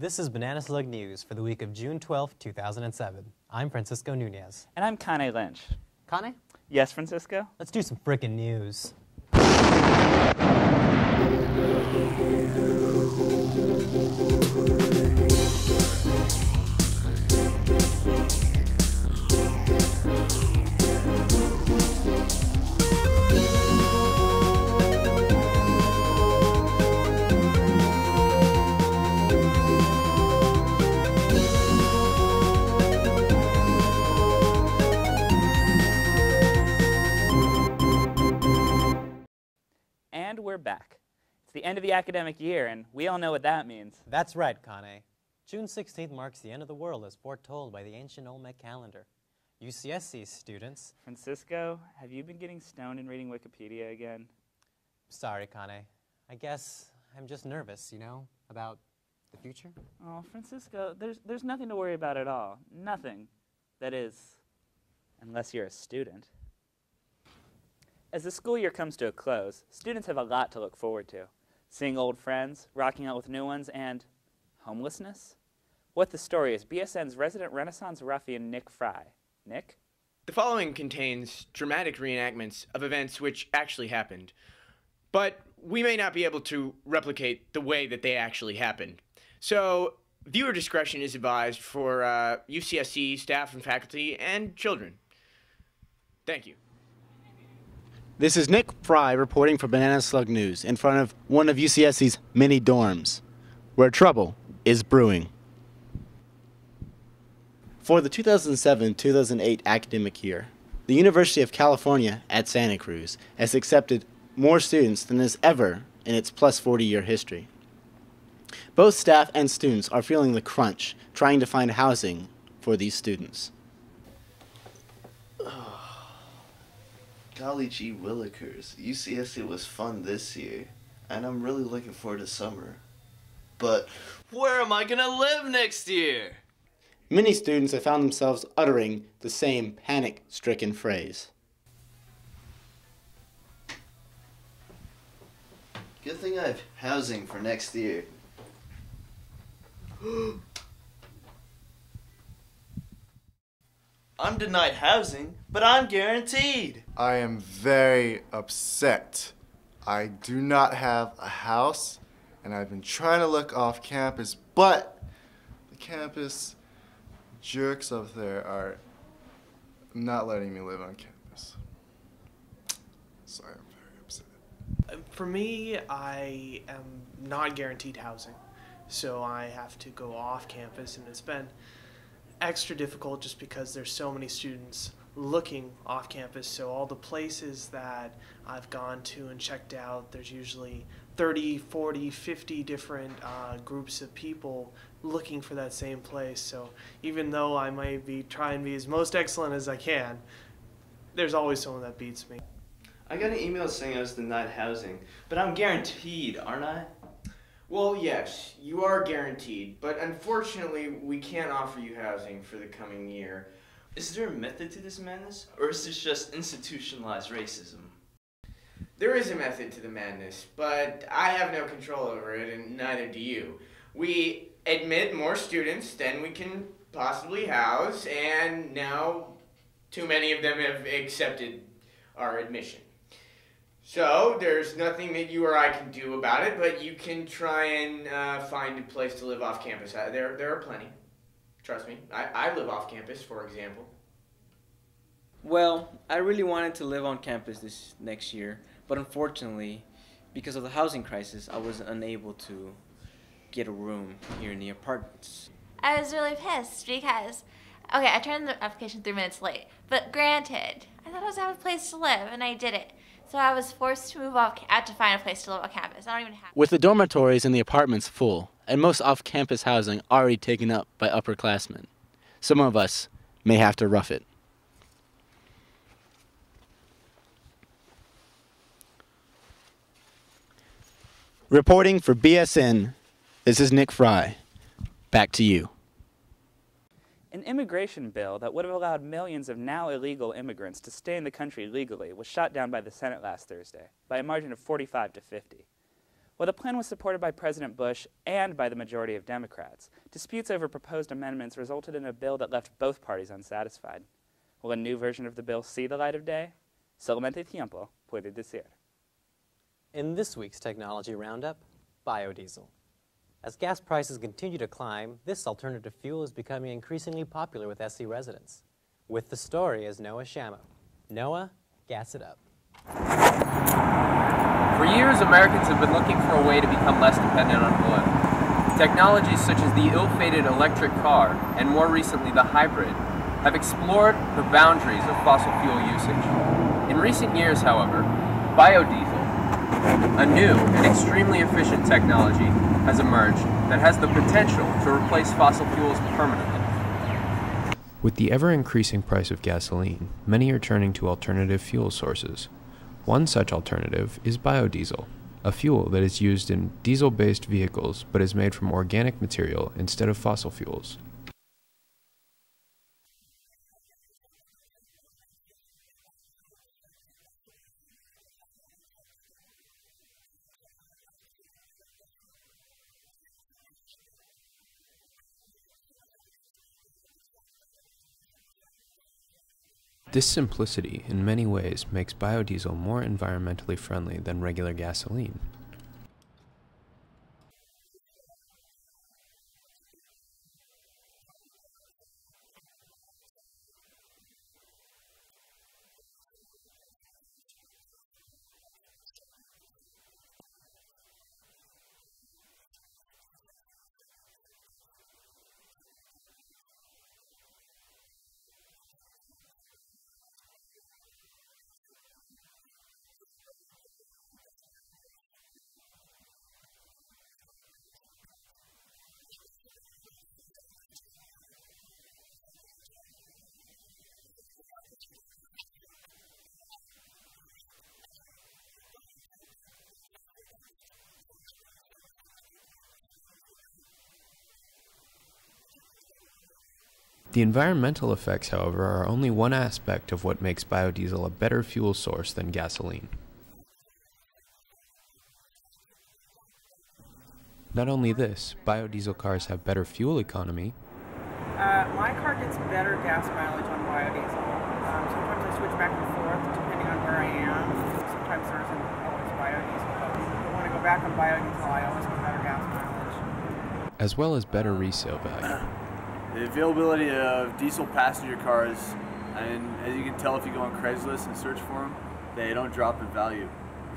This is Banana Slug News for the week of June 12, 2007. I'm Francisco Nunez. And I'm Kane Lynch. Kane, Yes, Francisco? let's do some frickin' news. It's the end of the academic year, and we all know what that means. That's right, Kane. June 16th marks the end of the world as foretold by the ancient Olmec calendar. UCSC students, Francisco, have you been getting stoned and reading Wikipedia again? sorry, Kane. I guess I'm just nervous, you know, about the future. Oh, Francisco, there's, there's nothing to worry about at all. Nothing. That is, unless you're a student. As the school year comes to a close, students have a lot to look forward to. Seeing old friends, rocking out with new ones, and homelessness? What the story is BSN's resident Renaissance ruffian Nick Fry. Nick? The following contains dramatic reenactments of events which actually happened, but we may not be able to replicate the way that they actually happened. So, viewer discretion is advised for uh, UCSC staff and faculty and children. Thank you. This is Nick Fry reporting for Banana Slug News in front of one of UCSC's many dorms, where trouble is brewing. For the 2007 2008 academic year, the University of California at Santa Cruz has accepted more students than has ever in its plus 40 year history. Both staff and students are feeling the crunch trying to find housing for these students. Golly gee willikers, UCSC was fun this year, and I'm really looking forward to summer. But where am I gonna live next year? Many students have found themselves uttering the same panic stricken phrase. Good thing I have housing for next year. I'm denied housing, but I'm guaranteed. I am very upset. I do not have a house, and I've been trying to look off campus, but the campus jerks up there are not letting me live on campus. So I am very upset. Um, for me, I am not guaranteed housing, so I have to go off campus, and it's been extra difficult just because there's so many students looking off campus. So all the places that I've gone to and checked out, there's usually 30, 40, 50 different uh, groups of people looking for that same place. So even though I might be trying to be as most excellent as I can, there's always someone that beats me. I got an email saying I was denied housing, but I'm guaranteed, aren't I? Well, yes, you are guaranteed, but unfortunately, we can't offer you housing for the coming year. Is there a method to this madness, or is this just institutionalized racism? There is a method to the madness, but I have no control over it, and neither do you. We admit more students than we can possibly house, and now too many of them have accepted our admission. So there's nothing that you or I can do about it, but you can try and uh, find a place to live off campus. Uh, there, there are plenty. Trust me. I, I live off campus, for example. Well, I really wanted to live on campus this next year, but unfortunately, because of the housing crisis, I was unable to get a room here in the apartments. I was really pissed because, okay, I turned the application three minutes late, but granted, I thought I was gonna have a place to live, and I didn't. So I was forced to move off. I had to find a place to live on campus. I don't even have. With the dormitories and the apartments full, and most off campus housing already taken up by upperclassmen, some of us may have to rough it. Reporting for BSN, this is Nick Fry. Back to you. An immigration bill that would have allowed millions of now illegal immigrants to stay in the country legally was shot down by the Senate last Thursday by a margin of 45 to 50. While the plan was supported by President Bush and by the majority of Democrats, disputes over proposed amendments resulted in a bill that left both parties unsatisfied. Will a new version of the bill see the light of day? Solamente tiempo puede decir. In this week's Technology Roundup, biodiesel. As gas prices continue to climb, this alternative fuel is becoming increasingly popular with SC residents. With the story is Noah Shamo. Noah, gas it up. For years, Americans have been looking for a way to become less dependent on oil. Technologies such as the ill-fated electric car, and more recently the hybrid, have explored the boundaries of fossil fuel usage. In recent years, however, biodiesel, a new and extremely efficient technology, has emerged that has the potential to replace fossil fuels permanently. With the ever increasing price of gasoline, many are turning to alternative fuel sources. One such alternative is biodiesel, a fuel that is used in diesel based vehicles but is made from organic material instead of fossil fuels. This simplicity, in many ways, makes biodiesel more environmentally friendly than regular gasoline. The environmental effects, however, are only one aspect of what makes biodiesel a better fuel source than gasoline. Not only this, biodiesel cars have better fuel economy. Uh, my car gets better gas mileage on biodiesel. Um, sometimes I switch back and forth depending on where I am. Sometimes there isn't always biodiesel, but when I go back on biodiesel, I always get better gas mileage. As well as better resale value. The availability of diesel passenger cars, and as you can tell if you go on Craigslist and search for them, they don't drop in value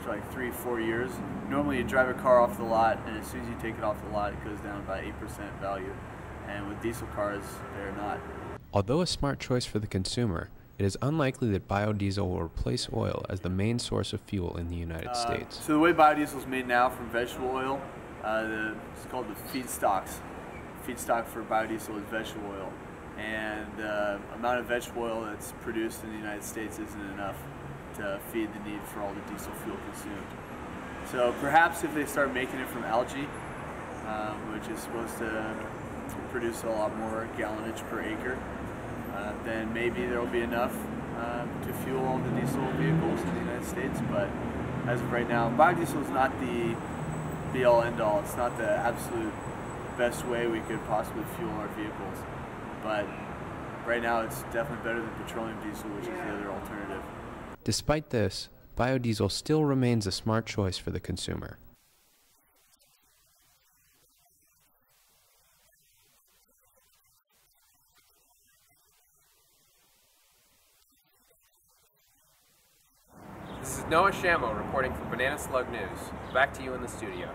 for like three, four years. Normally you drive a car off the lot, and as soon as you take it off the lot, it goes down by 8% value. And with diesel cars, they're not. Although a smart choice for the consumer, it is unlikely that biodiesel will replace oil as the main source of fuel in the United Uh, States. So the way biodiesel is made now from vegetable oil, uh, the, it's called the feedstocks. Feedstock for biodiesel is vegetable oil, and the amount of vegetable oil that's produced in the United States isn't enough to feed the need for all the diesel fuel consumed. So perhaps if they start making it from algae, um, which is supposed to produce a lot more gallonage per acre, uh, then maybe there will be enough uh, to fuel all the diesel vehicles in the United States. But as of right now, biodiesel is not the be all end all. It's not the absolute best way we could possibly fuel our vehicles. But right now, it's definitely better than petroleum diesel, which is the other alternative. Despite this, biodiesel still remains a smart choice for the consumer. This is Noah Shamo reporting for Banana Slug News. Back to you in the studio.